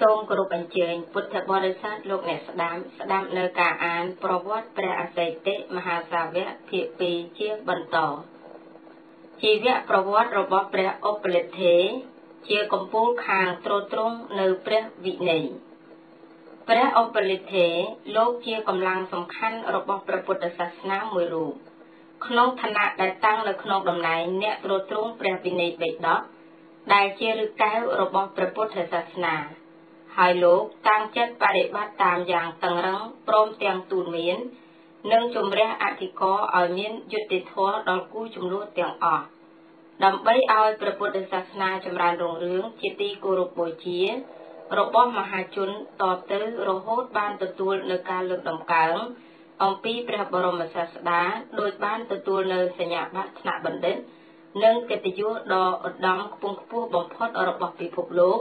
សូមគោរពអញ្ជើញពុទ្ធបរិស័ទលោកអ្នកស្ដាប់ស្ដាប់នៅការអាន ប្រវត្តិព្រះអតីតិមហាសាវកភាគ2ជាបន្តជីវប្រវត្តិរបស់ព្រះឧបលិទ្ធេជាកម្ពូលខាងត្រួតត្រងនៅព្រះវិន័យព្រះឧបលិទ្ធេលោកជាកម្លាំងសំខាន់របស់ព្រះពុទ្ធសាសនាមួយរូបក្នុងឋានៈដែលតាំងនៅក្នុងតំណែងអ្នកត្រួតត្រងព្រះវិន័យបេដកដែលជាឫកែវរបស់ព្រះពុទ្ធសាសនា ហើយលោកតាំងចិត្តបដិបត្តិតាមយ៉ាងតឹងរឹងព្រមទាំងទូនមាន និងជំរះអធិករឲ្យមានយុត្តិធម៌ដល់គូចំនួនទាំងអស់ដើម្បីឲ្យព្រះពុទ្ធសាសនាចម្រើនរុងរឿងជាទីគោរពបូជារបស់មហាជនតទៅរហូតបានទទួលនៅការលើកដំកើងអំពីព្រះបរមសាស្តាដោយបានទទួលនៅសញ្ញាបត្រថ្នាក់បណ្ឌិត និងកិត្តិយសដ៏ឧត្តមខ្ពង់ខ្ពស់បំផុតរបស់ពិភពលោក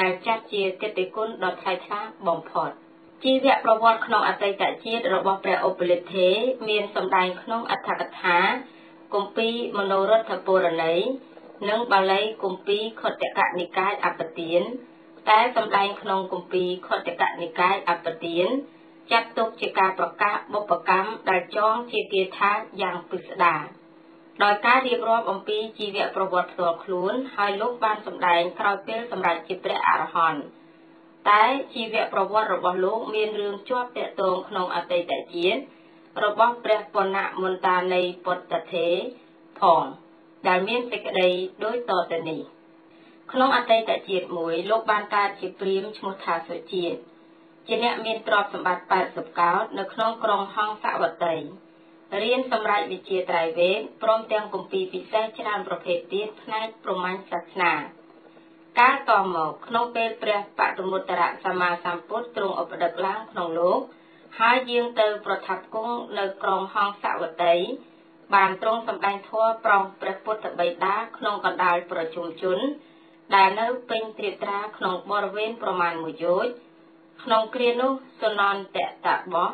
ដែលចាត់ជាកិត្តិគុណដ៏ថ្លៃថ្លាបំផុតជីវប្រវត្តិក្នុងអតីតជាតិរបស់ព្រះឧបលិទ្ធេមានសម្ដែងក្នុងអត្ថកថាគម្ពីរមនោរដ្ឋពរណីនិងបាលីគម្ពីរខុទ្ទកនិកាយអបទានតែសម្ដែងក្នុងគម្ពីរខុទ្ទកនិកាយអបទានចាត់ទុកជាការប្រកាសបុព្វកម្មដែលចងជាគាថាយ៉ាងពិស្ដារ ដោយការរៀបរាប់អំពីជីវប្រវត្តិផ្ទាល់ខ្លួន ហើយលោកបានសម្ដែងក្រោយពេលសម្រេចជាព្រះអរហន្តតែជីវប្រវត្តិរបស់លោកមានរឿងជាប់ទាក់ទងក្នុងអតីតជាតិរបស់ព្រះពណៈមន្តានៃពុទ្ធទេផងដែលមានសេចក្តីដូចតទៅនេះក្នុងអតីតជាតិមួយលោកបានកើតជាព្រាមឈ្មោះថាសុជាតិជាអ្នកមានទ្រព្យសម្បត្តិ80កោដនៅក្នុងក្រុងហង្សវតី រៀនសម្រាប់វិជាត្រៃវេទព្រមទាំងគម្ពីរពិសេសច្រើនប្រភេទទៀតផ្នែកព្រហ្មញ្ញសាសនាកាលតមកក្នុងពេលព្រះបដិមុត្តរសម្មាសម្ពុទ្ធទ្រង់ឧបដឹកឡើងក្នុងលោកហើយយាងទៅប្រថាប់គង់នៅក្រុងហង្សវតីបានទ្រង់សម្ដែងធម៌ប្រងព្រះពុទ្ធបិតាក្នុងកណ្ដាលប្រជុំជន ដែលនៅពេញត្រៀបត្រាក្នុងបរិវេណប្រមាណមួយយោជក្នុងគ្រានោះសុនន្តតបោះ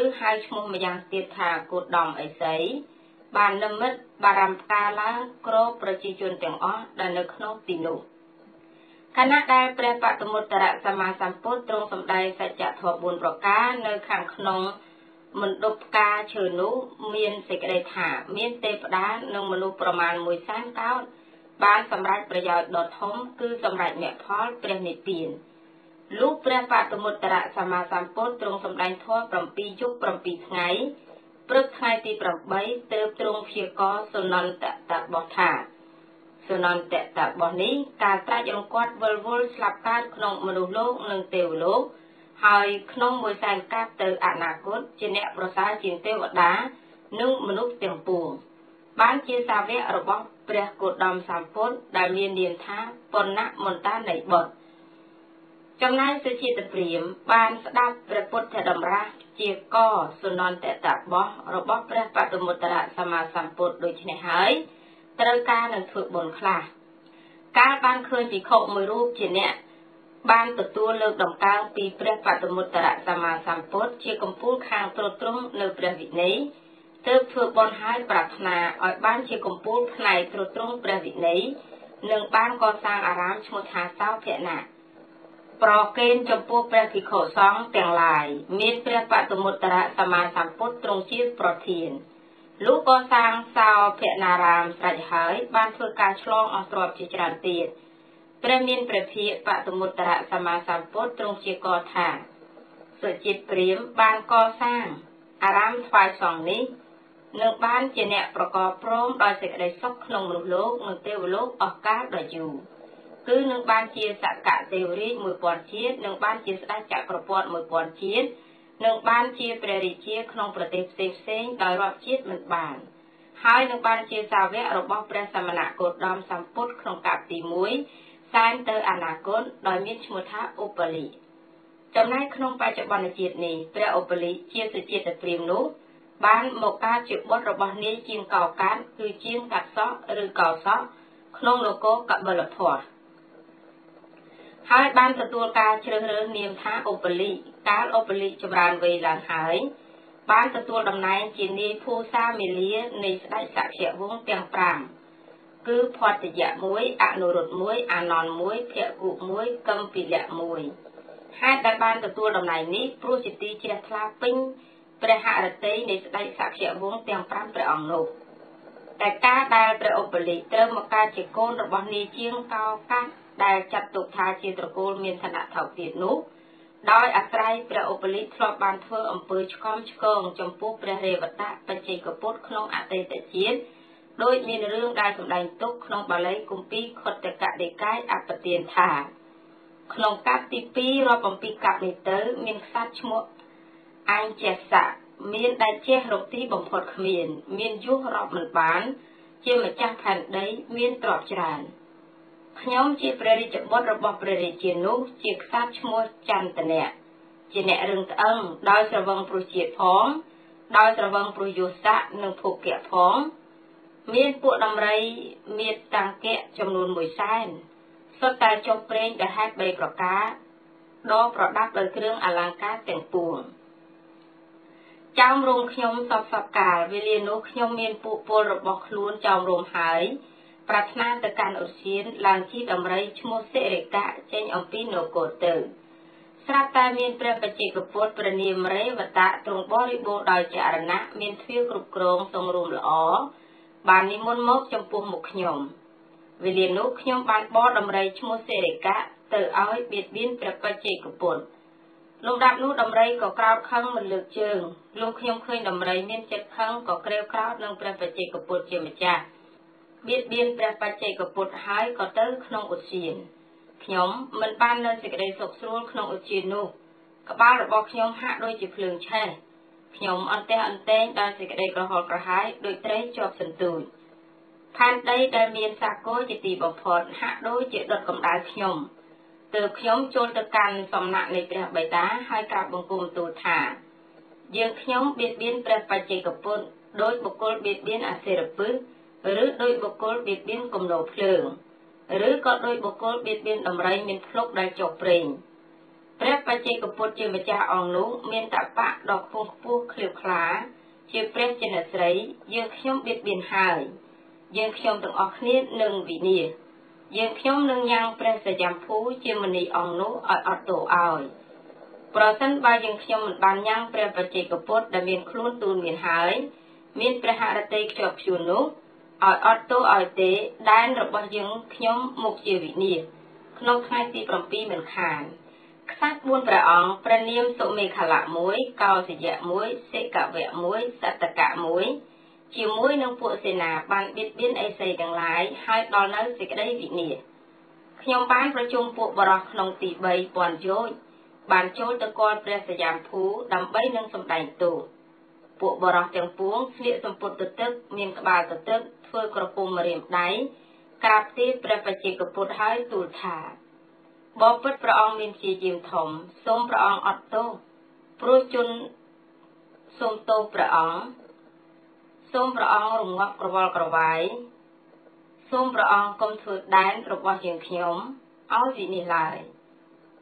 ឬហៅឈ្មោះម្យ៉ាងទៀតថាគោតដំអេសីបាននិមិត្តបារម្ភការឡើងក្រប្រជាជនទាំងអស់ដែលនៅក្នុងទីនោះខណៈដែលព្រះបតមុត្តរសម្មាសម្ពុទ្ធទ្រង់សម្ដែងសច្ចធម៌4ប្រការនៅខាងក្នុងមណ្ឌពផ្កាឈើនោះមានសេចក្តីថាមានទេវតានិងមនុស្សប្រមាណ1សែនកោដបានសម្រេចប្រយោជន៍ដ៏ធំគឺសម្រេចមគ្គផលព្រះនិព្វាន លុះព្រះបតមុត្តរសម្មាសម្ពុទ្ធទ្រង់សម្ដែងធម៌7យប់7ថ្ងៃព្រឹកថ្ងៃទី8ទើបទ្រង់ព្យាករសុនន្តតបោះថាសុនន្តតបោះនេះការត្រាច់រង្គាត់វិលវល់ស្លាប់កើតក្នុងមនុស្សលោកនិងទេវលោកហើយក្នុងមួយសែនកាប់ទៅអនាគតជាអ្នកប្រសើរជាងទេវតានិងមនុស្សទាំងពួងបានជាសាវករបស់ព្រះគោតមសម្ពុទ្ធដែលមាននាមថាបណ្ណៈមន្តានៃបុត្រ ចំណែកសុជាតិព្រាមបានស្ដាប់ព្រះពុទ្ធតម្រាស់ជាកសុនន្តតបោះរបស់ព្រះបដិមុត្តរសម្មាសម្ពុទ្ធដូច្នេះហើយត្រូវការនឹងធ្វើបុណ្យខ្លះកាលបានឃើញភិក្ខុមួយរូបជាអ្នកបានទទួលលើកដំកើងពីព្រះបដិមុត្តរសម្មាសម្ពុទ្ធជាកម្ពូលខាងត្រួតត្រងនៅព្រះវិន័យទើបធ្វើបុណ្យហើយប្រាថ្នាឲ្យបានជាកម្ពូលផ្នែកត្រួតត្រងព្រះវិន័យនិងបានកសាងអារាមឈ្មោះថាសោភណៈ ប្រគេនចំពោះព្រះភិក្ខុសង្ឃទាំងឡាយមានព្រះបតមុត្តរសម្មាសម្ពុទ្ធទ្រង់ជាប្រធានលុះក៏សាងសោភនារាមស្រេចហើយបានធ្វើការឆ្លងអស់ទ្រព្យជាច្រើនទៀតព្រះមានព្រះភិក្ខបតមុត្តរសម្មាសម្ពុទ្ធទ្រង់ជាកថាសុចិត្តព្រាមបានកសាង អារាមថ្វាយសង្ឃនេះនឹងបានជាអ្នកប្រកបព្រមដោយសេចក្តីសុខក្នុងមនុស្សលោកនិងទេវលោកអស់កលដ៏យូរ គឺនឹងបានជាសកៈទេវរាជ1000ជាតិនឹងបានជាស្ដេចចក្រពត្តិ1000ជាតិនឹងបានជាព្រះរាជាក្នុងប្រទេសផ្សេងផ្សេងដោយរាប់ជាតិមិនបានហើយនឹងបានជាសាវករបស់ព្រះសមណគោតមសម្ពុទ្ធក្នុងកាលទី1សែនទៅអនាគតដោយមានឈ្មោះថាឧបលិចំណែកក្នុងបច្ចុប្បន្នជាតិនេះព្រះឧបលិជាសុជាតិព្រាមនោះបានមកកើតជាបុត្ររបស់នាយជាងកោកាត់គឺជាងកាត់សក់ឬកោសក់ក្នុងនគរកបិលភ័ស្ហើយបានទទួលការជ្រើសរើសនាមថាឧបលិកាលឧបលិចម្រើនវ័យឡើងហើយបានទទួលតំណែងជានាយភូសាមេលានៃស្ដេចសក្យវង្សទាំង5គឺផតយៈ1អនុរុទ្ធ1អានន្ទ1ភគុ1កំពិលៈ1ហេតុដែលបានទទួលតំណែងនេះព្រោះជាទីជ្រះថ្លាពេញព្រះហឫទ័យនៃស្ដេចសក្យវង្សទាំង5ព្រះអង្គនោះតែការដែលព្រះឧបលិត្រូវមកកើតជាកូនរបស់នាយជាងកោកាស ដែលចាត់ទុកថាជាត្រកូលមានឋានៈថោកទាបនោះដោយអាស្រ័យព្រះឧបលិធ្លាប់បានធ្វើអំពើឆ្កំឆ្គងចំពោះព្រះរេវតៈបច្ចេកពុទ្ធក្នុងអតីតជាតិដោយមានរឿងដែលសម្ដែងទុកក្នុងបាលីគម្ពីរខុទ្ទកនិកាយអបទានថាក្នុងកាប់ទី2រាប់អំពីកាប់នេះទៅមានខ្សាត់ឈ្មោះអញ្ចេសៈមានដែលជះរកទីបំផុតគ្មាន មានយុះរាប់មិនបាន ជាម្ចាស់ផែនដីមានទ្រព្យច្រើន ខ្ញុំជាព្រះរាជបុត្ររបស់ព្រះរាជានោះជាក្សត្រឈ្មោះចន្ទនៈជាអ្នករឹងត្អឹងដោយស្រវឹងព្រោះជាតិផង ដោយស្រវឹងព្រោះយុស័កនិងភោគៈផង មានពួកដំរីមានតាំងកៈចំនួន1សែនសុទ្ធតែចុះប្រេងដែលហេតុ3ប្រការដកប្រដាប់ដោយគ្រឿងអលង្ការទាំងពួងចោមរោមខ្ញុំសពសពកាលវេលានោះខ្ញុំមានពួកពលរបស់ខ្លួនចោមរោមហើយ ប្រាថ្នាទៅកាន់ឧស្សាហឡើងជីដំរីឈ្មោះសិរិកៈចេញអំពីនគរទៅស្រាប់តែមានព្រះបច្ចេកពុទ្ធព្រះនាមរេវតៈទ្រង់បរិបូរដោយចរណៈមានទ្វាគ្រប់គ្រងទង្រួមល្អបាននិមន្តមកចំពោះមុខខ្ញុំវេលានោះខ្ញុំបានបរដំរីឈ្មោះសិរិកៈទៅឲ្យបៀតបៀនព្រះបច្ចេកពុទ្ធលំដាប់នោះដំរីក៏ក្រោតខឹងមិនលើកជើងលុះខ្ញុំឃើញដំរីមានចិត្តខឹងក៏ក្រេវក្រោតនឹងព្រះបច្ចេកពុទ្ធជាម្ចាស់ បៀតបៀនព្រះបច្ចេកពុទ្ធហើយក៏ទៅក្នុងឧទ្យានខ្ញុំមិនបាននៅសេចក្តីសុខស្រួលក្នុងឧទ្យាននោះក្បាលរបស់ខ្ញុំហាក់ដូចជាភ្លើងឆេះខ្ញុំអន្តះអន្តែងដល់សេចក្តីក្រហល់ក្រហាយដោយត្រីជាប់សន្ទូចផែនដីដែលមានសាគរជាទីបំផុតហាក់ដូចជាដុតកម្ដៅខ្ញុំទើបខ្ញុំចូលទៅកាន់សំណាក់នៃព្រះបិតាហើយក្រាបបង្គំទូលថាយើងខ្ញុំបៀតបៀនព្រះបច្ចេកពុទ្ធដោយបុគ្គលបៀតបៀនអសិរពឹស ឬដោយបុគ្គលបៀតបៀនគំនោភ្លើងឬក៏ដោយបុគ្គលបៀតបៀនដំរីមានភ្លុកដែលចុះប្រេងព្រះបច្ចេកពុទ្ធជាម្ចាស់អង្គនោះមានតបៈដ៏ខ្ពង់ខ្ពស់ឃ្លាវខ្លា ជាព្រះចិនស្រី យើងខ្ញុំបៀតបៀនហើយយើងខ្ញុំទាំងអស់គ្នានឹងវិនាសយើងខ្ញុំនឹងញ៉ាំងព្រះសយំភូជាមនីអង្គនោះឲ្យអត់ទោឲ្យប្រសិនបើយើងខ្ញុំមិនបានញ៉ាំងព្រះបច្ចេកពុទ្ធដែលមានខ្លួនទូនមានហើយមានព្រះហឫទ័យខ្ជាប់ខ្ជួននោះ ឲ្យអត់ទោឲ្យទេដែនរបស់យើងខ្ញុំមុខជាវិនាសក្នុងថ្ងៃទី7មិនខានខ្សាច់4ព្រះអង្គព្រះនាមសុមេខលៈ1កោសយៈ1សិកវៈ1សតកៈ1ជាមួយនឹងពួកសេនាបានបៀតបៀនអេសីទាំងឡាយហើយដល់នៅសេចក្តីវិនាសខ្ញុំបានប្រជុំពួកបរោះក្នុងទី3000យោជបានចូលទៅគាល់ព្រះសយាមភូដើម្បីនឹងសម្ដែងទោស ពួកបរោះទាំងពួងស្លៀកសម្ពុតទៅទឹកមានក្បាលទៅទឹកធ្វើក្រពុំរៀមដៃក្រាបទីព្រះបច្ចេកពុទ្ធហើយទូលថាបបិទ្ធព្រះអង្គមានជាយាមធំសូមព្រះអង្គអត់ទោសព្រោះជនសូមទោសព្រះអង្គសូមព្រះអង្គរងាប់ក្រវល់ក្រវាយសូមព្រះអង្គកុំធ្វើដែនរបស់យើងខ្ញុំឲ្យវិនិច្ឆ័យឡើយ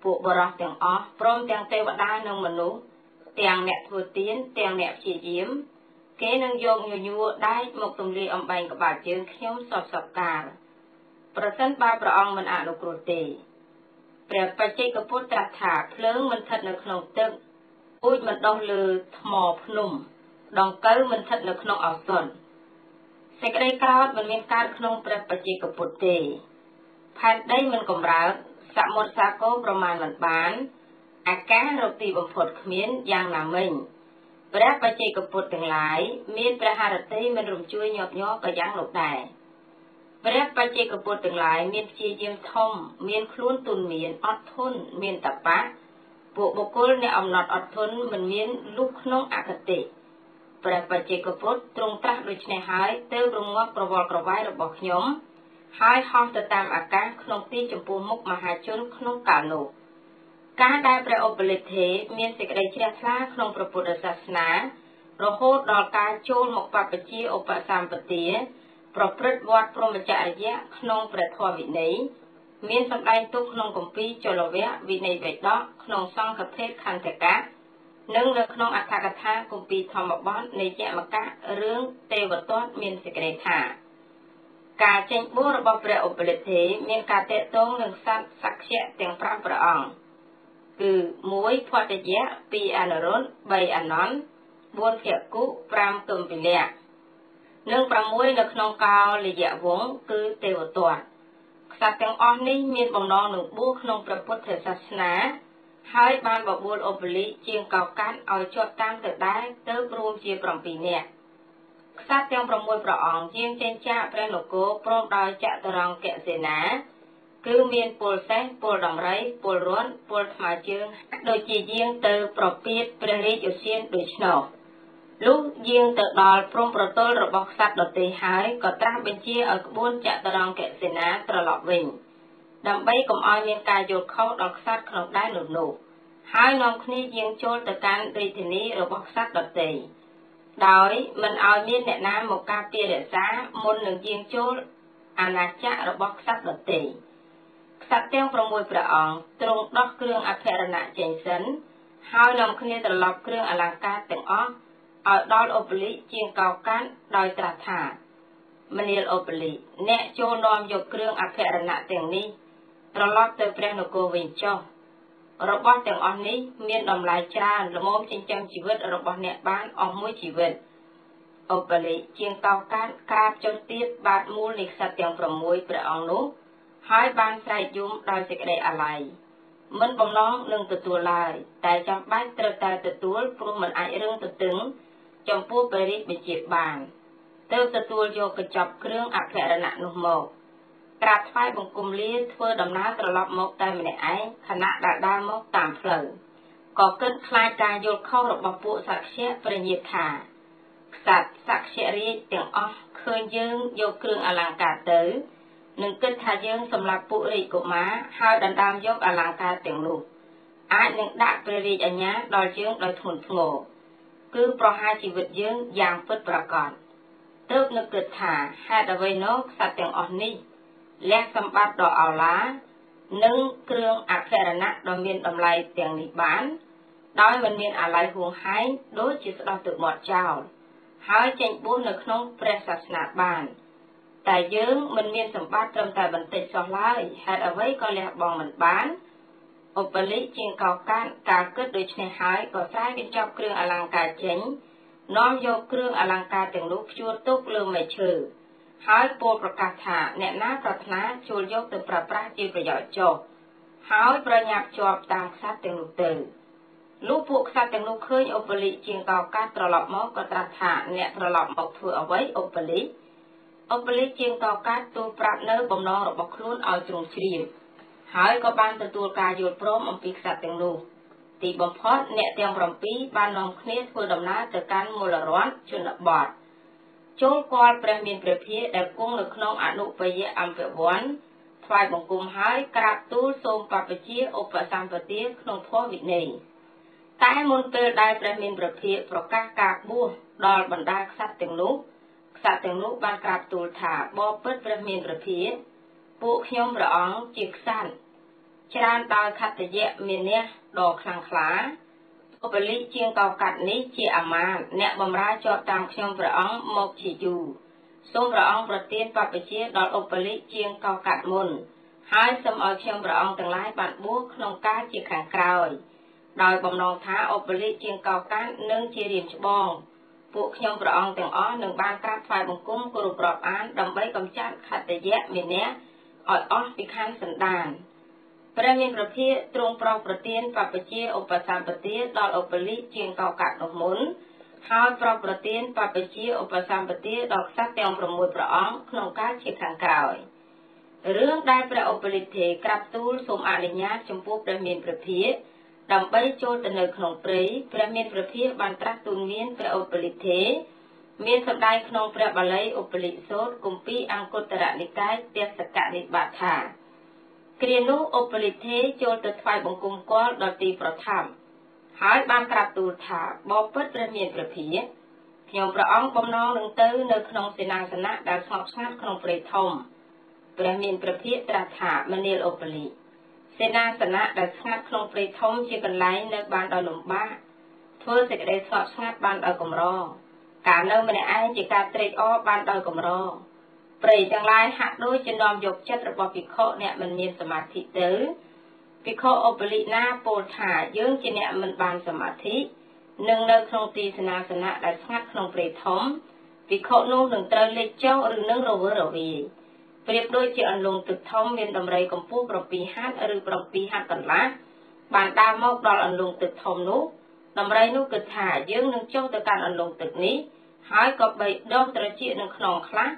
ពួកបរោះទាំងអស់ព្រមទាំងទេវតានិងមនុស្ស ទាំងអ្នកធ្វើទានទាំងអ្នកព្យាយាម គេនឹងយកញញួរដែកមកទម្លាយអំបែងក្បាលជើងខ្ញុំសពសពកាលប្រសិនបើព្រះអង្គមិនអនុគ្រោះទេព្រះបច្ចេកពុទ្ធត្រាស់ថាភ្លើងមិនស្ថិតនៅក្នុងទឹកពូជមិនដុះលើថ្មភ្នំដង្កូវមិនស្ថិតនៅក្នុងអសុនសេចក្តីក្រោធមិនមានកើតក្នុងព្រះបច្ចេកពុទ្ធទេផែនដីមិនកំរើកសមុទ្រសាគរប្រមាណមិនបាន អាកាសរកទីបំផុតគ្មានយ៉ាងណាមិញព្រះបច្ចេកពុទ្ធទាំងឡាយមានព្រះハរតីមិនរំជួយញាប់ញ័រក៏យ៉ាងនោះដែរព្រះបច្ចេកពុទ្ធទាំងឡាយមានព្យាយាមធំ មានខ្លួនទុនមានអត់ធន់មានតបៈពួកបុគ្គលអ្នកអំណត់អត់ធន់មិនមានលុះក្នុងអកតិព្រះបច្ចេកពុទ្ធទ្រង់ត្រាស់ដូច្នេះហើយទើបរងាប់ប្រវល់ក្រវាយរបស់ខ្ញុំហើយហោះទៅតាមអាកាសក្នុងទីចំពោះមុខមហាជនក្នុងកាលនោះ ការដែលព្រះឧបលិទ្ធេមានសេចក្តីជ្រះថ្លាក្នុងព្រះពុទ្ធសាសនា រហូតដល់ការចូលមកបព្វជិឧបសម្បទាប្រព្រឹត្តវត្តព្រមចរិយៈក្នុងព្រះធម៌វិន័យមានសម្ដែងទុកក្នុងគម្ពីរចលវៈវិន័យវេដកក្នុងសង្ឃភេទខន្តកៈនិងនៅក្នុងអត្ថកថាគម្ពីរធម្មបទនៃយមកៈរឿងទេវទត្តមានសេចក្តីថាការចេញបួសរបស់ព្រះឧបលិទ្ធិមានការតេតងនឹងសត្វសក្យៈទាំង5ព្រះអង្គ គឺ1ផតយៈ2អនុរុទ្ធ3អនន្ត4ភគុ5គំពិលៈនិង6នៅក្នុងកោលយៈវងគឺទេវទត្តក្សត្រទាំងអស់នេះមានបំណងនឹងបួសក្នុងព្រះពុទ្ធសាសនា ហើយបានបបួលឧបលិជាងកោកាត់ឲ្យជាប់តាមទៅដែរទៅរួមជា7នាក់ក្សត្រទាំង6ព្រះអង្គជាងចេញចាកព្រះនគរព្រមដោយចតុរង្គសេនា គឺមានពលសេះពលដំរីពលរន់ពលថ្មើរជើងដូចជាយាងទៅប្រពៀតព្រះរាជឧស្សាហដូច្នោះលុះយាងទៅដល់ព្រំប្រទល់របស់ក្សត្រដទៃហើយក៏ត្រាស់បញ្ជាឲ្យក្បួនចតុរង្គសេនាត្រឡប់វិញដើម្បីកុំឲ្យមានការយល់ខុសដល់ក្សត្រក្នុងដែននោះនោះហើយនាំគ្នាយាងចូលទៅកាន់រាជធានីរបស់ក្សត្រដទៃដោយមិនឲ្យមានអ្នកណាមកការពាររក្សាមុននឹងយាងចូលអាណាចក្ររបស់ក្សត្រដទៃក្សត្រទាំង6ព្រះអង្គទ្រង់ដោះគ្រឿងអភរណៈចេញសិនហើយនាំគ្នាត្រឡប់គ្រឿងអលង្ការទាំងអស់ឲ្យដល់ឧបលិជាងកោកាន់ដោយត្រាស់ថាមនាលឧបលិអ្នកចូលនាំយកគ្រឿងអភរណៈទាំងនេះត្រឡប់ទៅព្រះនគរវិញចុះរបស់ទាំងអស់នេះមានតម្លៃច្រើនល្មមចិញ្ចឹមជីវិតរបស់អ្នកបានអស់មួយជីវិតឧបលិជាងកោកានក្រាបចុះទៀតបាតមូលនៃខ្សត្រទាំង6ព្រះអង្គនោះ ហើយបានស្រែកយំដោយសេចក្តីអាល័យមិនបំណងនឹងទទួលឡើយតែចាំបាច់ត្រូវតែទទួលព្រោះមិនអាចរឿងទៅទឹងចំពោះព្រះរាជបញ្ជាបានទើបទទួលយកកញ្ចប់គ្រឿងអភរណៈនោះមកក្រាបថ្វាយបង្គំលាធ្វើដំណើរត្រឡប់មកតែម្នាក់ឯងខណៈដែលដើរមកតាមផ្លូវក៏គិតខ្លាចការយល់ខុសរបស់ពួកសក្យៈប្រញាតថាក្សត្រសក្យរាជទាំងអស់ឃើញយើងយកគ្រឿងអលង្ការទៅ នឹងគិតថាយើងសម្រាប់ពួករាជកុមារហើយដណ្ដើមយកអលង្ការទាំងនោះអាចនឹងដាក់ព្រះរាជអាជ្ញាដល់យើងដោយធ្ងន់ធ្ងរគឺប្រហារជីវិតយើងយ៉ាងពិតប្រាកដទើបនឹកគិតថាហេតុអ្វីណោក្សត្រទាំងអស់នេះលះសម្បត្តិដ៏ឱឡានិងគ្រឿងអភរណៈដ៏មានតម្លៃទាំងនេះបាន ដោយមិនមានអាល័យហួងហែងដូចជាស្ដោះទឹកមាត់ចោលហើយចេញបួសនៅក្នុងព្រះសាសនាបាន តែយើងមិនមានសម្បត្តិត្រឹមតែបន្តិចសោះឡើយហេតុអ្វីក៏លះបង់មិនបានឧបលិជាងកោកានការគិតដូច្នេះហើយក៏ស្រែកបញ្ចប់គ្រឿងអលង្ការចេញនាំយកគ្រឿងអលង្ការទាំងនោះព្យួរទុកលើមែកឈើហើយពោលប្រកាសថាអ្នកណាប្រាថ្នាជួលយកទៅប្រើប្រាស់ជាប្រយោជន៍ចុះហើយប្រញាប់ជាប់តាមខ្សត្រទាំងនោះទៅលុះពួកខ្សត្រទាំងនោះឃើញឧបលិជាងកោកាត្រឡប់មកក៏ត្រាស់ថាអ្នកត្រឡប់មកធ្វើអ្វីឧបលិ ឧបលិជាងកោកាតទូលប្រាប់នៅបំណងរបស់ខ្លួនឲ្យទ្រង់ជ្រាបហើយក៏បានទទួលការយល់ព្រមអំពីខ្សត្រទាំងនោះទីបំផុតអ្នកទាំង7បាននាំគ្នាធ្វើដំណើរទៅកាន់មូលរដ្ឋជនបទចូលគាល់ព្រះមានព្រះភិយដែលគង់នៅក្នុងអនុបយៈអភិវ័នថ្វាយបង្គំហើយក្រាបទូលសូមបព្វជិឧបសម្បទាក្នុងធម៌វិន័យតែមុនពេលដែលព្រះមានព្រះភិយប្រកាសការបួសដល់បណ្ដាក្សត្រទាំងនោះក្សត្រទាំងនោះបានក្រាបទូលថាបបិទ្ធព្រះមានព្រះភិយពួកខ្ញុំព្រះអង្គជាក្សត្រច្រើនដោយខត្តយៈមានះដ៏ខ្លាំងក្លាឧបលិជាងកោកាត់នេះជាអាមាតអ្នកបម្រើជាប់តាមខ្ញុំព្រះអង្គមកជាយូរសូមព្រះអង្គប្រទានបព្វជិដល់ឧបលិជាងកោកាត់មុនហើយសូមឲ្យខ្ញុំព្រះអង្គទាំងឡាយបានបួសក្នុងការជាខាងក្រោយដោយបំណងថាឧបលិជាងកោកាត់នឹងជារៀមច្បង ពួកខ្ញុំព្រះអង្គទាំងអស់នឹងបានក្រាបថ្វាយបង្គំគោរពរាប់អានដើម្បីកម្ចាត់ខត្តយៈមានៈឲ្យអស់ពីខាងសន្តានព្រះមានប្រភាទ្រង់ប្រោសប្រទានបព្វជិឧបសម្បទាដល់ឧបលិជាងកោកាត់នោះមុនហើយប្រោសប្រទានបព្វជិឧបសម្បទាដល់ក្សត្រទាំង6ព្រះអង្គក្នុងការជាខាងក្រោយរឿងដែលព្រះឧបលិទ្ធេក្រាបទូលសូមអនុញ្ញាតចំពោះព្រះមានប្រភា ដើម្បីចូលទៅនៅក្នុងព្រៃព្រះមានប្រភាបានត្រាស់ទូលមានព្រះឧបលិទ្ធេមានសម្ដែងក្នុងព្រះបាលីឧបលិសូតគម្ពីរអង្គតរនិកាយទេសកនិបាតថាគ្រានោះឧបលិទ្ធេចូលទៅថ្វាយបង្គំគាល់ដល់ទីប្រថាប់ហើយបានក្រាបទូលថាបបិទ្ធព្រះមានព្រះភិយខ្ញុំព្រះអង្គបំណងនឹងទៅនៅក្នុងសេនាសនៈដែលស្ងប់ស្ងាត់ក្នុងព្រៃធំព្រះមានព្រះភិយត្រាស់ថាមនាលឧបលិ សេនាសនៈដែលស្ងាត់ក្នុងព្រៃធំជាកន្លែងនៅបានដោយលំបាកធ្វើសេចក្តីស្ងប់ស្ងាត់បានដោយកម្រការនៅម្នាក់ឯងជាការត្រេកអរបានដោយកម្រព្រៃទាំងឡាយហាក់ដូចជានាំយកចិត្តរបស់ភិក្ខុអ្នកមិនមានសមាធិទៅភិក្ខុឧបលិណាពោលថាយើងជាអ្នកមិនបានសមាធិនឹងនៅក្នុងទីសនាសនៈដែលស្ងាត់ក្នុងព្រៃធំភិក្ខុនោះនឹងត្រូវលេចចុះឬនឹងរវើរវាយ ប្រៀបដូចជាអន្លង់ទឹកធំមានដំរីកម្ពស់7ហាត់ឬ7ហាត់កន្លះបានដើរមកដល់អន្លង់ទឹកធំនោះដំរីនោះគិតថាយើងនឹងចុះទៅកាន់អន្លង់ទឹកនេះហើយក៏បីដុះត្រចៀកនឹងខ្នងខ្លះ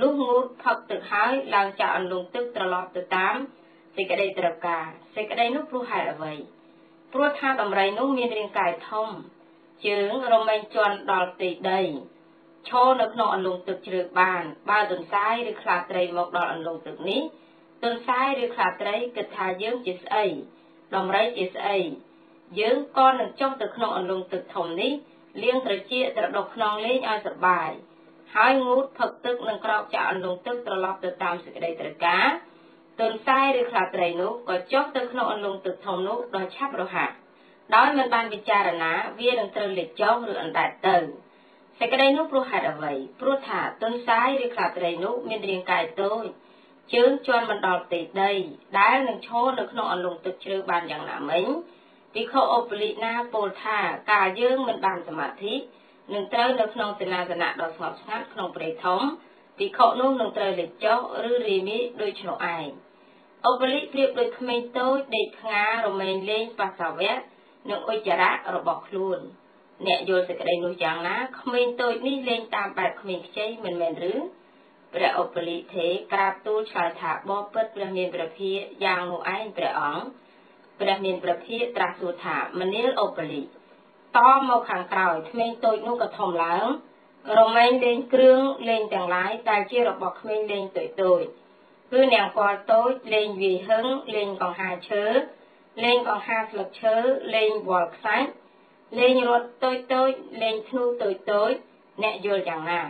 លុះងូតផឹកទឹកហើយឡើងចាក់អន្លង់ទឹកត្រឡប់ទៅតាមសេចក្តីត្រូវការសេចក្តីនោះព្រោះហេតុអ្វីព្រោះថាដំរីនោះមានរាងកាយធំជើងរមែងជន់ដល់ផ្ទៃដី ឈរនៅក្នុងអន្លង់ទឹកជ្រៅបាន បើទន្សាយឬខ្លាត្រីមកដល់អន្លង់ទឹកនេះទន្សាយឬខ្លាត្រីគិតថាយើងជាស្អីដំរីជាស្អីយើងក៏នឹងចុះទៅក្នុងអន្លង់ទឹកធំនេះលាងត្រចៀកត្រដុសខ្នងលេងឲ្យសបាយហើយងូតផឹកទឹកនិងក្រោកចាក់អន្លង់ទឹកត្រឡប់ទៅតាមសេចក្តីត្រូវការទន្សាយឬខ្លាត្រីនោះក៏ចុះទៅក្នុងអន្លង់ទឹកធំនោះដោយឆាប់រហ័សដោយមិនបានពិចារណាវានឹងត្រូវលេចចុះឬអណ្ដែតទៅ សេចក្តីនោះព្រោះហេតុអ្វីព្រោះថាទន្សាយឬខ្លាត្រីនោះមានរាងកាយតូចជើងជន់មិនដល់ផ្ទៃដី ដែលនឹងឈរនៅក្នុងអន្លង់ទឹកជ្រៅបានយ៉ាងណាមិញភិក្ខុឧបលិណាពោលថាកាលយើងមិនបានសមាធិនឹងត្រូវនៅក្នុងសេនាសនៈដ៏ស្ងប់ស្ងាត់ក្នុងព្រៃធំភិក្ខុនោះនឹងត្រូវលេចចុះឬរីមីដូចឆ្នោឯងឧបលិប្រៀបដូចក្មេងតូចដេកខ្ងារមែងលេងបាសាវៈនិងឧច្ចរៈរបស់ខ្លួន អ្នកយល់សេចក្តីនោះយ៉ាងណាក្មេងតូចនេះលេងតាមបែបក្មេងខ្ចីមិនមែនឬព្រះឧបលិធេក្រាបទូលឆ្លើយថាបបពិតព្រះមានព្រះភិយយ៉ាងនោះឯងព្រះអង្គព្រះមានព្រះភិយត្រាស់សួរថាមនាលឧបលិតមកខាងក្រោយក្មេងតូចនោះក៏ធំឡើងរមែងលេងគ្រឿងលេងទាំងឡាយដែលជារបស់ក្មេងលេងតូចតូចគឺនាងពាល់តូចលេងវាយហឹងលេងកង្ហាឈើលេងកង្ហាស្លឹកឈើលេងវល់ខ្សាច់ លេងរត់តូចតូចលេងធ្នូតូចតូចអ្នកយល់យ៉ាងណា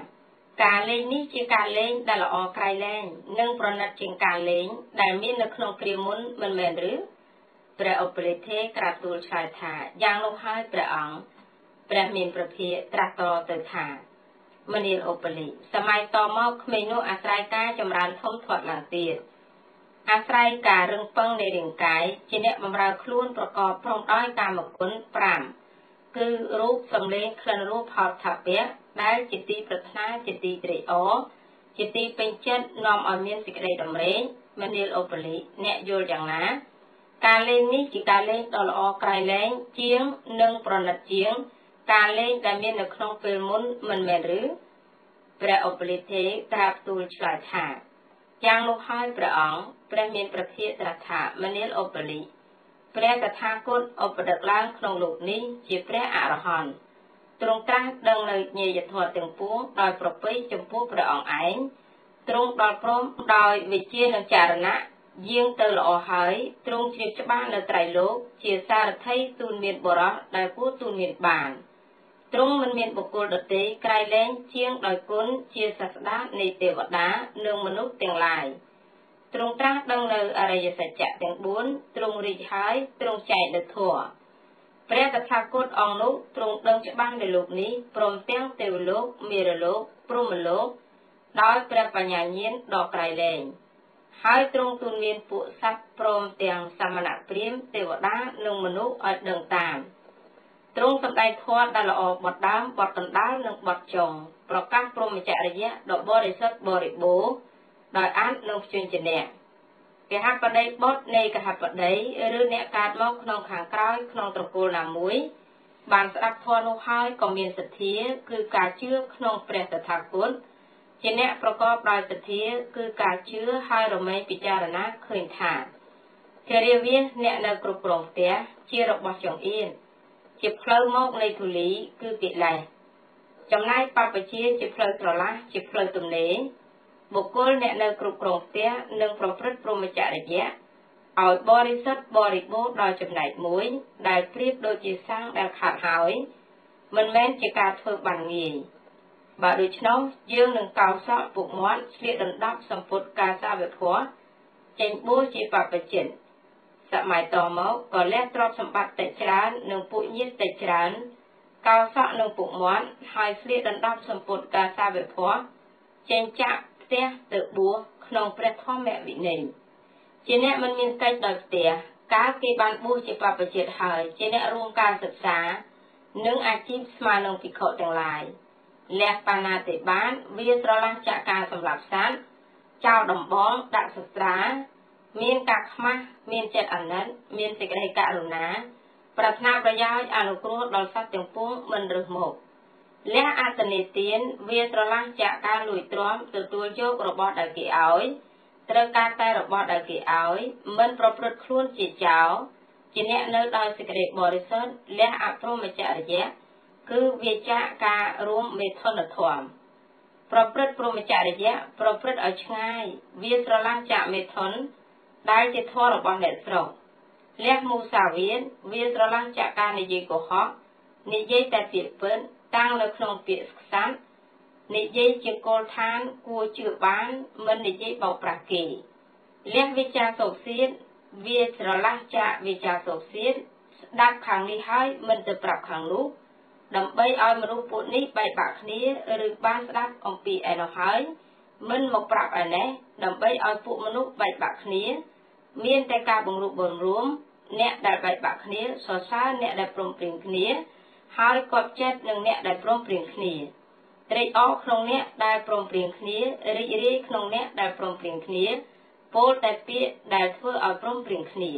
ការលេងនេះជាការលេងដែលល្អក្រៃលែងនិងប្រណិតជាងការលេងដែលមាននៅក្នុងគ្រាមុនមិនមែនឬព្រះឧបរិទ្ធេក្រាបទូលឆ្លើយថាយ៉ាងនោះហើយព្រះអង្គព្រះមានប្រភាត្រាស់តទៅថាមនាលឧបលិសម័យតមកក្មេងនោះអាស្រ័យការចម្រើនធំធាត់ឡើងទៀតអាស្រ័យការរឹងពឹងនៃរាងកាយជាអ្នកបម្រើខ្លួនប្រកបព្រមដោយកាមគុណ5 គឺរូបសម្លេងក្លិនរសផលថាពៈដែលជាទីប្រាថ្នាជាទីត្រេកអរជាទីពេញចិត្តនាំឲ្យមានសេចក្តីតម្រេញមនាលឧបលិអ្នកយល់យ៉ាងណាការលេងនេះជាការលេងដ៏ល្អក្រៃលែងជាងនិងប្រណិតជាង ការលេងដែលមាននៅក្នុងពេលមុនមិនមែនឬព្រះឧបលិទ្ធេត្រាបទូលឆ្លើយថាយ៉ាងនោះហើយព្រះអង្គព្រះមានប្រភាត្រាស់ថាមនាលឧបលិ ព្រះតថាគតឧបដឹកឡើងក្នុងលោកនេះជាព្រះអរហន្តទ្រង់ត្រាស់ដឹងនៅញាយធម៌ទាំងពួងដោយប្រពៃចំពោះព្រះអង្គឯងទ្រង់ដល់ព្រមដោយវិជានិងចារណៈយាងទៅល្អហើយទ្រង់ជ្រាបច្បាស់នៅត្រៃលោកជាសារថីទូនមានបរោះដែលគួរទូនមានបានទ្រង់មិនមានបុគ្គលដទៃក្រៃលែងជាងដោយគុណជាសាស្តានៃទេវតានិងមនុស្សទាំងឡាយ ទ្រង់ត្រាស់ដឹងនៅអរិយសច្ចៈទាំង4ទ្រង់រីកហើយទ្រង់ចែកនៅធម៌ព្រះតថាគតអង្គនោះទ្រង់ដឹងច្បាស់នៅលោកនេះព្រមទាំងទេវលោកមេរលោកព្រហ្មលោកដោយព្រះបញ្ញាញាណដ៏ក្រៃលែងហើយទ្រង់ទូនមានពួកសត្វព្រមទាំងសមណព្រាមទេវតានិងមនុស្សឲ្យដឹងតាមទ្រង់សម្ដែងធម៌ដែលល្អបត់ដើមបត់កណ្ដាលនិងបត់ចុងប្រកាសព្រមចរិយៈដ៏បរិសុទ្ធបរិបូរណ៍ ដោយអាចនឹងភ្ជញ្ជនៈកហបតីបុត្រនៃកហបតីឬអ្នកកើតមកក្នុងខាងក្រោយក្នុងត្រកូលណាមួយ បានស្ដាប់ធម៌នោះហើយក៏មានសទ្ធា គឺការជឿក្នុងព្រះតថាគតជាអ្នកប្រកបដោយសទ្ធា គឺការជឿហើយរមែងពិចារណាឃើញថាធារាវាសអ្នកនៅគ្រប់គ្រងផ្ទះជារបស់ចង្អៀនជាផ្លូវមកនៃធូលីគឺកិលេសចំណែកបព្វជិជាផ្លូវត្រឡះជាផ្លូវទំនេរ បុគ្គលអ្នកនៅគ្រប់គ្រងផ្ទះនឹងប្រព្រឹត្តព្រហ្មចរិយៈឲ្យបរិសុទ្ធបរិបូរណ៍ដោយចំណែកមួយ ដែលប្រៀបដូចជាសាំងដែលខាត់ហើយ មិនមែនជាការធ្វើបានងាយបើដូច្នោះយើងនឹងកោសក់ពុកមាត់ស្លៀកដណ្ដប់សម្ពុតការសាវធัวចេញបួសជាបព្វជិតសម័យតមកក៏លះទ្រព្យសម្បត្តិតិចច្រើននិងពួកញាតិតិចច្រើនកោសក់នឹងពុកមាត់ហើយស្លៀកដណ្ដប់សម្ពុតការសាវធัวចេញចាក់ ផ្ទះទៅបួសក្នុងព្រះធម្មវិន័យជាអ្នកមិនមានកិច្ចដោយផ្ទះកាលគេបានបួសជាបព្វជិតហើយជាអ្នករួមការសិក្សានិងអាជីពស្មើនឹងភិក្ខុទាំងឡាយលះបាណាតិបានវាស្រឡះចាក់ការសម្លាប់សត្វចោលដំបងដាក់សត្រា មានការខ្មាស់មានចិត្តអាណិតមានសេចក្តីករុណា ប្រាថ្នាប្រយោជន៍អនុគ្រោះដល់សត្វទាំងពួងមិនរើសមក លះអតនេទានវាស្រឡះចាក់ការលួចទ្រាំទទួលយករបស់ដែលគេឲ្យត្រូវការតែរបស់ដែលគេឲ្យមិនប្រព្រឹត្តខ្លួនជាចោលជាអ្នកនៅដោយសេចក្តីបរិសុទ្ធលះអព្រមចរិយៈគឺវាចាកការរួមមេធនធម៌ប្រព្រឹត្តព្រមចរិយៈប្រព្រឹត្តឲ្យឆ្ងាយវាស្រឡះចាកមេធនដែលជាធម៌របស់អ្នកស្រុកលះមូសាវានវាស្រឡះចាកការនិយាយកុហកនិយាយតែពាក្យពិត តាំងនៅក្នុងពាក្យខ្សាត់និយាយជាគោលឋានគួរជឿបានមិននិយាយបោកប្រាស់គេលះវិចារសោកសៀតវាស្រឡះចាកវិចារសោកសៀតស្ដាប់ខាងនេះហើយមិនទៅប្រាប់ខាងនោះដើម្បីឲ្យមនុស្សពួកនេះបែកបាក់គ្នាឬបានស្ដាប់អំពីឯនោះហើយមិនមកប្រាប់ឯនេះដើម្បីឲ្យពួកមនុស្សបែកបាក់គ្នា មានតែការបង្រួបបង្រួមអ្នកដែលបែកបាក់គ្នាសរសើរអ្នកដែលព្រមព្រៀងគ្នា ហើយគាត់ចិត្តនឹងអ្នកដែលព្រមព្រៀងគ្នាត្រេកអរក្នុងអ្នកដែលព្រមព្រៀងគ្នារីករាយក្នុងអ្នកដែលព្រមព្រៀងគ្នាពោលតែពាក្យដែលធ្វើឲ្យព្រមព្រៀងគ្នា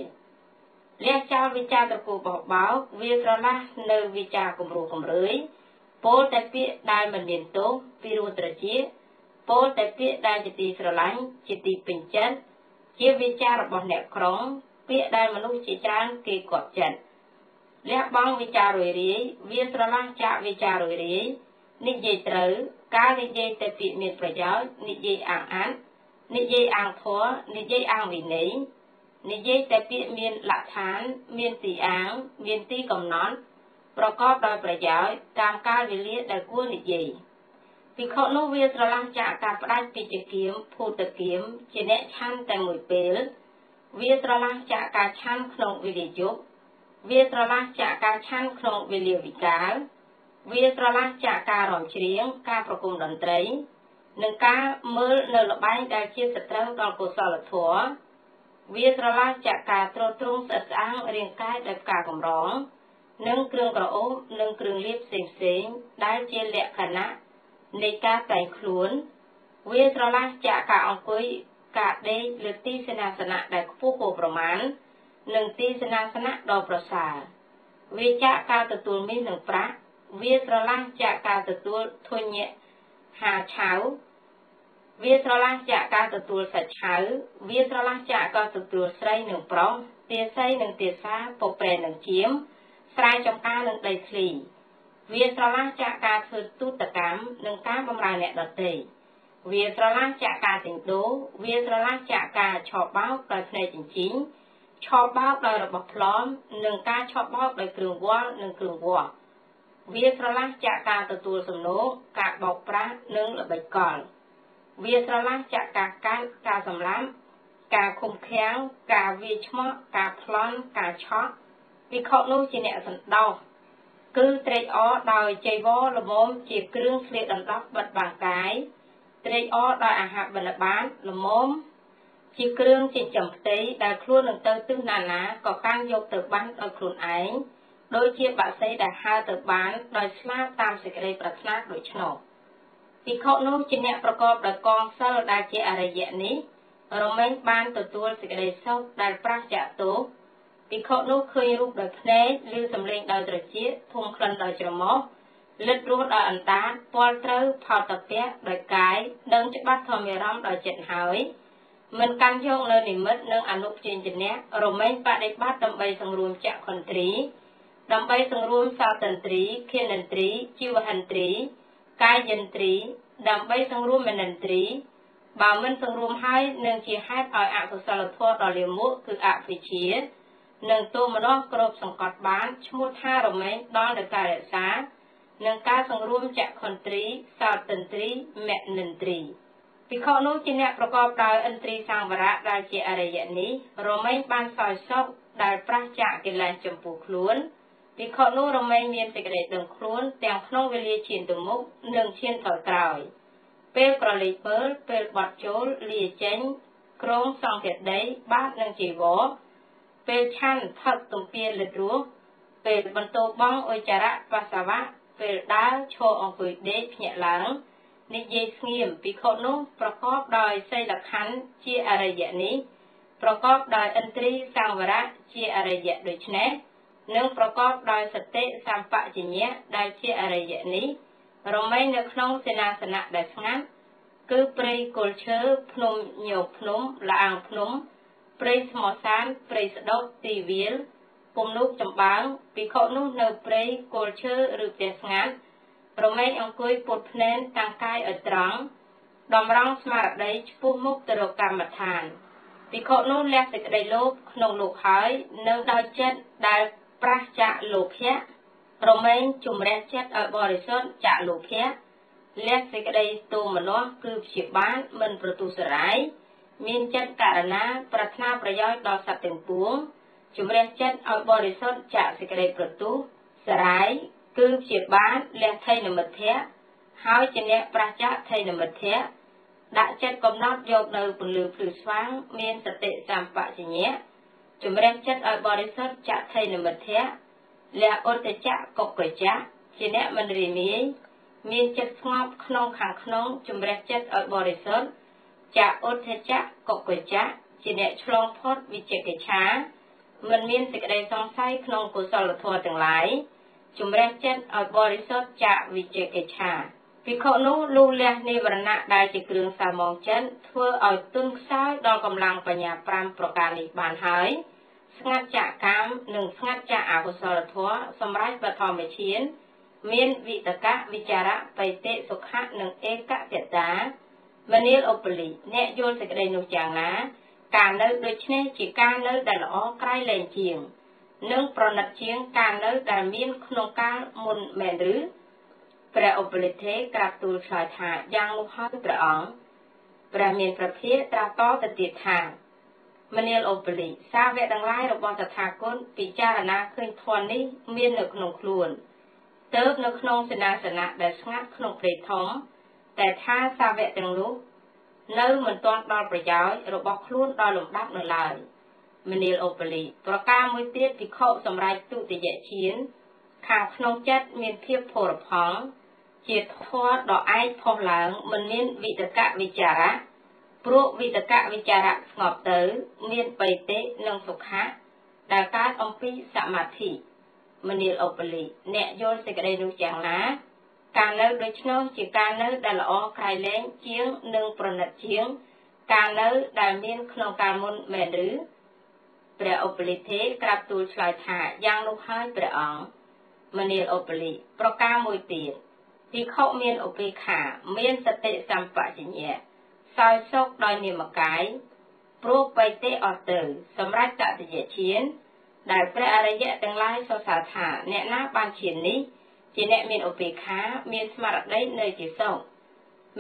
លះចោលវិចារត្រកូលបោះបោកវាស្រឡះនៅវិចារគំរូគំរឿយពោលតែពាក្យដែលមិនមានទោសពីរោត្រជាពោលតែពាក្យដែលជាទីស្រឡាញ់ជាទីពេញចិត្តជាវិចាររបស់អ្នកក្រុងពាក្យដែលមនុស្សជាច្រើនគេគាប់ចិត្ត លះបង់វិចាររួយរាយវាស្រឡះចាកវិចាររួយរាយនិយាយត្រូវការនិយាយតែពាក្យមានប្រយោជន៍និយាយអាងអាននិយាយអាងធម៌និយាយអាងវិន័យនិយាយតែពាក្យមានលក្ខឋានមានទីអាងមានទីកំណត់ប្រកបដោយប្រយោជន៍តាមកាលវេលាដែលគួរនិយាយភិក្ខុនោះវាស្រឡះចាកការផ្ដាច់ពីជាគៀមភូតគៀមជាអ្នកឆាន់តែមួយពេល វាស្រឡះចាកការឆាន់ក្នុងវេលាយប់ វាស្រឡះចាកការឆាន់ក្នុងវេលាវិកាលវាស្រឡះចាកការរំច្រៀងការប្រគំតន្ត្រីនិងការមើលនៅលបែងដែលជាសត្រូវដល់កុសលធម៌វាស្រឡះចាក់ការត្រួតត្រងស្អិតស្អាងរាងកាយដោយផ្កាកម្រងនិងគ្រឿងក្រអូបនិងគ្រឿងលាបផ្សេងផ្សេងដែលជាលក្ខណៈនៃការតែងខ្លួន វាស្រឡះចាក់ការអង្គុយការដេកលើទីសេនាសនៈដែលខ្ពស់ហួសប្រមាណ និងទីសេនាសនៈដ៏ប្រសើរវាចាក់ការទទួលមាសនិងប្រាក់វាស្រឡះចាក់ការទទួលធញ្ញហាឆៅវាស្រឡះចាក់ការទទួលសាច់ឆៅវាស្រឡះចាក់ការទទួលស្រីនិងប្រុសទាស័យនិងទាសាពុកប្រែនិងជាមស្រែចម្ការនិងដីធ្លីវាស្រឡះចាក់ការធ្វើទូតកម្មនិងការបម្រើអ្នកដទៃវាស្រឡះចាក់ការទិញដូរវាស្រឡះចាក់ការឆោបបោកដោយភ្នែកចិញ្ចីង ឆោបបោកដោយរបស់ផ្លំនិងការឆោបបោកដោយគ្រឿងវល់និងគ្រឿងវាស់វាស្រឡះចាក់ការទទួលសំណូកការបោកប្រាស់និងល្បិចកលវាស្រឡះចាក់ការកាត់ការសម្លាប់ការឃុំឃាំងការវាឆ្មក់ការប្លន់ការឆក់វិខនោះជាអ្នកសន្តោសគឺត្រេកអរដោយចៃវរល្មមជាគ្រឿងស្លៀកដណ្ដប់បិទបាំងកាយត្រេកអរដោយអាហារបិណ្ឌបាតល្មម ជាគ្រឿងចិញ្ចឹមផ្ទៃដែលខ្លួននឹងទៅទិសណានាក៏កាន់យកទៅបានដោយខ្លួនឯងដូចជាបាក់សីដែលហើទៅបានដោយស្លាប់តាមសេចក្តីប្រាថ្នាដូច្នោះភិក្ខុនោះជាអ្នកប្រកបដោយកងសិលដែលជាអរិយនេះរមែងបានទទួលសេចក្តីសុខដែលប្រះចាកទោសភិក្ខុនោះឃើញរូបដោយភ្នែកឬសំឡេងដោយត្រចៀកធំក្លិនដោយច្រមុះលិតរស់ដោយអន្តាតពលត្រូវផលតពៈដោយកាយដឹងច្បាស់ធម្មរំដោយចិត្តហើយ មិនកាន់យកនៅនិមិត្តនិងអនុព្យាញ្ជនៈរមែងបដិបត្តិដើម្បីសង្រួមចក្ខន្ទ្រីដើម្បីសង្រួមសាតន្ទ្រីខេនន្ទ្រីជីវហន្ទ្រីកាយន្ទ្រីដើម្បីសង្រួមមនន្ទ្រីបើមិនសង្រួមហើយនឹងជាហេតុឲ្យអកុសលធម៌ដ៏លាមកគឺអវិជ្ជានិងទោមនស្សគ្របសង្កត់បានឈ្មោះថារមែងដល់ដល់ការរក្សានិងការសង្រួមចក្ខន្ទ្រីសោតន្ទ្រីមនន្ទ្រី ភិក្ខុនោះជាអ្នកប្រកបដោយឥន្ទ្រីសង្វរៈដែលជាអរិយនេះរមែងបានសោយសុខដែលប្រះចាកកិលេសចំពោះខ្លួនភិក្ខុនោះរមែងមានសេចក្តីដឹងខ្លួនទាំងក្នុងវេលាឈានទៅមុខនិងឈានទៅក្រោយពេលក្រឡេកមើលពេលបត់ចូលលាចេញក្រងសង្កេតដីបាតនឹងជីវរពេលឆាន់ផឹកទំពាលិតរស់ពេលបន្ទោបងអុចរៈបសវៈពេលដើរឈរអង្គុយដេកភ្ញាក់ឡើង និយាយស្ងៀមភិក្ខុនោះប្រកបដោយសីលខណ្ឌជាអរិយនេះប្រកបដោយឥន្ទ្រីសង្វរៈជាអរិយដូច្នេះនិងប្រកបដោយសតិសម្បជញ្ញៈដែលជាអរិយនេះរមែងនៅក្នុងសេនាសនៈដែលស្ងាត់គឺព្រៃគល់ឈើភ្នំញោកភ្នំលាងភ្នំព្រៃស្មោសានព្រៃស្ដុកទីវាលពំនូកចម្បាំងភិក្ខុនោះនៅព្រៃគល់ឈើឬផ្ទះស្ងាត់ រមែងអង្គុយពុតភ្នែនតាំងកាយឲ្យត្រង់តម្រង់ស្មារតីឆ្ពោះមុខទៅរកកម្មដ្ឋានភិក្ខុនោះលះសេចក្តីលោភក្នុងលោកហើយនៅដោយចិត្តដែលប្រះចាកលោភៈរមែងជំរះចិត្តឲ្យបរិសុទ្ធចាកលោភៈលះសេចក្តីទោមនស្សគឺព្យាបាលមិនប្រទុសរាយមានចិត្តករណាប្រាថ្នាប្រយោជន៍ដល់សត្វទាំងពួងជំរះចិត្តឲ្យបរិសុទ្ធចាកសេចក្តីប្រទុសរាយ គឺព្យាបាលលះថៃនិមិត្តៈហើយជាអ្នកប្រះចាកថៃនិមិត្តៈដាក់ចិត្តកំណត់យកនៅពលឺភ្លឺស្វាងមានសតិសម្បជញ្ញៈជំរះចិត្តឲ្យបរិសុទ្ធចថៃនិមិត្តៈលះឧត្តចៈកុកចៈជាអ្នកមិនរីមាយមានចិត្តស្ងប់ក្នុងខាងក្នុងជំរះចិត្តឲ្យបរិសុទ្ធចៈឧត្តចៈកុកចៈជាអ្នកឆ្លងផុតវិជកិច្ឆាមិនមានសេចក្តីសង្ស័យក្នុងកុសលធម៌ទាំងឡាយ ជំរះចិត្តឲ្យបរិសុទ្ធចៈវិជកិច្ឆាភិក្ខុនោះលុះលះនិវរណៈដែលជាគ្រឿងសាមងចិត្តធ្វើឲ្យទុនខ្សោយដល់កម្លាំងបញ្ញា5ប្រការនេះបានហើយស្ងាត់ចាកកម្មនិងស្ងាត់ចាកអកុសលធម៌សម្រាប់បឋមឈាន មានវិតកៈវិចារៈបៃតិសុខៈនិងឯកតតាមនាលឧបលិអ្នកយល់សេចក្តីនោះយ៉ាងណា ការនៅដូច្នេះជាការនៅដែលល្អក្រៃលែងជាង និងប្រណិតជាងការនៅដែលមានក្នុងកាលមុនមែនឬព្រះឧបលិទ្ធេក្រាបទូលឆ្លើយថាយ៉ាងនោះហើយព្រះអង្គព្រះមានប្រភាត្រាស់តទៅទៀតថាមនាលឧបលិសាវកទាំងឡាយរបស់តថាគតពិចារណាឃើញធម៌នេះមាននៅក្នុងខ្លួនទៅនៅក្នុងសេនាសនៈដែលស្ងាត់ក្នុងព្រៃធំតែថាសាវកទាំងនោះនៅមិនទាន់ដល់ប្រយោជន៍របស់ខ្លួនដល់លំដាប់នៅឡើយ មនាលឧបលិប្រការមួយទៀតភិក្ខុសម្រាប់ទុតិយឈានខាងក្នុងចិត្តមានភាពផូរផង់ជាធម៌ដ៏ឯកផុសឡើងមិនមានវិតកវិចារៈព្រោះវិតកវិចារៈស្ងប់ទៅ មានបិតិនិងសុខៈដែលកើតអំពីសមាធិមនាលឧបលិអ្នកយល់សេចក្តីនោះយ៉ាងណាការនៅដូច្នោះជាការនៅដែលល្អក្រៃលែងជាងនិងប្រណិតជាង ការនៅដែលមានក្នុងកាលមុនមែនឬ ព្រះឧបលិទេក្រាបទូលឆ្លើយថាយ៉ាងនោះហើយព្រះអង្គមនាលឧបលិប្រការមួយទៀតភិក្ខុមានឧបេខា មានសតិសម្បជញ្ញៈសោយសុខដោយនាមកាយព្រោះបៃតេអត់ទៅសម្រាប់តតិយឈាន ដែលព្រះអរិយៈទាំងឡាយសរសើរថា អ្នកណាបានឈាននេះ ជាអ្នកមានឧបេខា មានស្មារតីនៅជាសុខ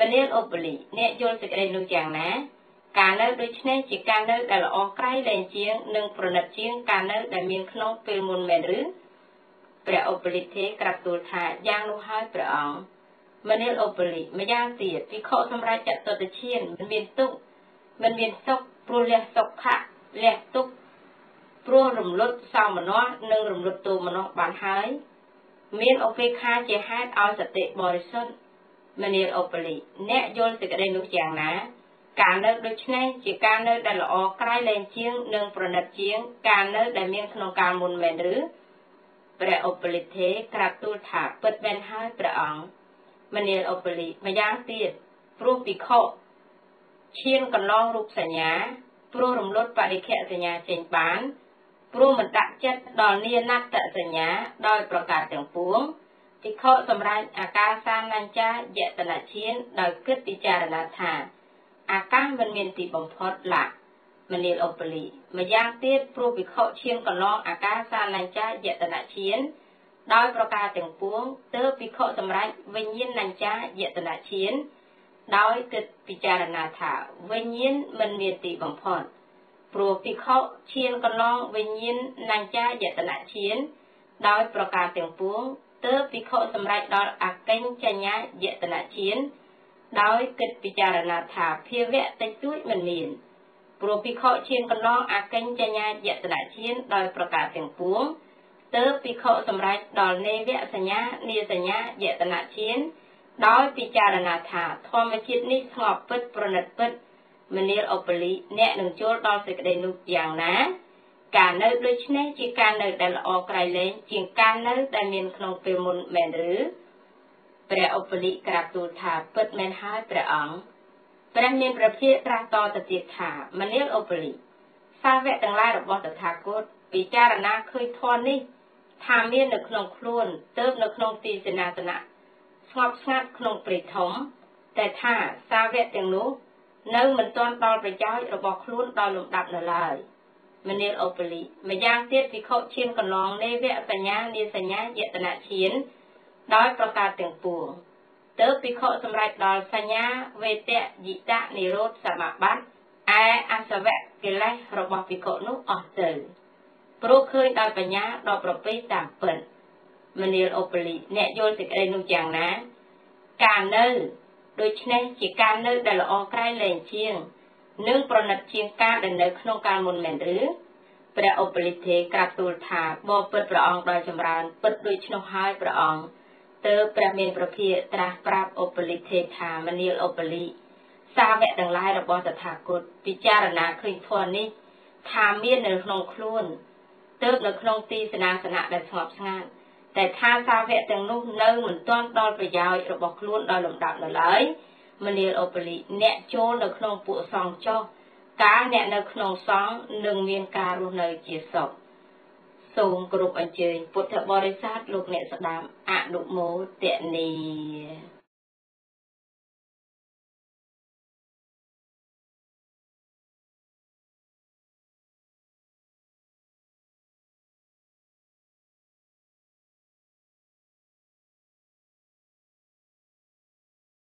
មនាលឧបលិអ្នកយល់សេចក្តីនោះយ៉ាងណា ការនៅដូចនេះជាការនៅដែលល្អក្រៃលែងជាងនិងប្រណិតជាងការនៅដែលមានក្នុងពេលមុនមែនឬព្រះឧបលិទេក្រាបទូលថាយ៉ាងនោះហើយព្រះអង្គមនាលឧបលិម្យ៉ាងទៀតពិខុសម្រាប់ចតុតឈានមិនមានទុកមិនមានសុខព្រោះលះសុខៈលះទុកព្រោះរំលត់សោមនស្សនិងរំលត់ទោមនស្សបានហើយមានឧបេខាជាហេតុឲ្យសតិបរិសុទ្ធមនាលឧបលិអ្នកយល់សេចក្តីនោះយ៉ាងណា ការនៅដូច្នេះជាការនៅដែលល្អក្រៃលែងជាងនិងប្រណិតជាង ការនៅដែលមានក្នុងកាលមុនមែនឬព្រះឧបលិទ្ធេក្រាបទូលថាពិតមែនហើយព្រះអង្គមនាលឧបលិម្យ៉ាងទៀតព្រោះពិខុឈានកន្លងរូបសញ្ញាព្រោះរំលត់បរិខៈសញ្ញាចេញបានព្រោះមិនដាក់ចិត្តដល់នាណត្តសញ្ញាដោយប្រការទាំងពួងភិក្ខុសម្រាប់អាកាសានញ្ចាយតនឈានដោយគិតពិចារណាថា អាកាសមិនមានទីបំផុតឡាមនាលឧបលីម្យ៉ាងទៀតព្រោះវិខឈានកន្លងអាកាសានញ្ចាយតនឈាន ដោយប្រការទាំងពួងទើបវិខសម្រាប់វិញ្ញាណញ្ចាយតនឈាន ដោយគិតពិចារណាថាវិញ្ញាណមិនមានទីបំផុតព្រោះភិក្ខុឈានកន្លងវិញ្ញាណនញ្ចាយតនឈាន ដោយប្រការទាំងពួងទើបភិក្ខុសម្រេចដល់អកិញ្ចញ្ញាយតនឈាន ដោយគិតពិចារណាថាភាវៈតិចតួចមិនមានព្រោះភិក្ខុឈានកន្លងអកិញ្ចញ្ញាយតនឈានដោយប្រការទាំងពួងទើបភិក្ខុសម្រេចដល់នេវៈសញ្ញានីសញ្ញាយតនឈានដោយពិចារណាថាធម្មជាតិនេះស្ងប់ពិតប្រណិតពិតមនាលឧបលិអ្នកនឹងចូលដល់សេចក្តីនោះយ៉ាងណា ការនៅដូច្នេះជាការនៅដែលល្អក្រៃលែងជាងការនៅដែលមានក្នុងពេលមុនមែនឬ ព្រះឧបលិក្រាបទូលថាពិតមែនហើយព្រះអង្គព្រះមានព្រះភិក្ខត្រាស់តទៅទៀតថាមនាលឧបលិសាវកទាំងឡាយរបស់តថាគតពិចារណាឃើញធម៌នេះថាមាននៅក្នុងខ្លួនទៅនៅក្នុងទីសេនាសនៈស្ងប់ស្ងាត់ក្នុងព្រៃធំតែថាសាវកទាំងនោះនៅមិនទាន់ដល់ប្រយោជន៍របស់ខ្លួនដល់លំដាប់នៅឡើយមនាលអូបលីម្យ៉ាងទៀតវិខុឈានកន្លងនេវៈសញ្ញានាសញ្ញាយតនឈាន ដោយប្រការទាំងពួងទើបវិខុសម្រេចដល់សញ្ញាវេតយិតនិរោធសមបត្តិឯអសវៈកិលេសរបស់វិខុនោះអស់ទៅព្រោះឃើញដោយបញ្ញាដ៏ប្រពៃតាមពិតមនាលអូបលីអ្នកយល់សេចក្តីនោះយ៉ាងណា ការនៅដូច្នេះជាការនៅដែលល្អក្រៃលែងជាង និងប្រណិតជាងការដែលនៅក្នុងកាលមុនមែនឬព្រះឧបលិទ្ធេក្រាបទូលថាបបពិតព្រះអង្គដោយចម្រើនពិតដូច្នោះហើយព្រះអង្គ ទើបព្រះមានប្រភាត្រាស់ប្រាប់ឧបលិទ្ធេថាមនាលឧបលិសាវកទាំងឡាយរបស់តថាគតពិចារណាឃើញធម៌នេះថាមាននៅក្នុងខ្លួនទើបនៅក្នុងទីសេនាសនៈដែលស្ងប់ស្ងាត់តែថាសាវកទាំងនោះនៅមិនទាន់ដល់ប្រយោជន៍របស់ខ្លួនដោយលំដាប់នៅឡើយមនាលឧបលិអ្នកចូលនៅក្នុងពួកសង្ឃចុះការអ្នកនៅក្នុងសង្ឃនឹងមានការរស់នៅជាសុខ សូមគោរពអញ្ជើញពុទ្ធបរិស័ទលោកអ្នកស្ដាប់អនុមោទនី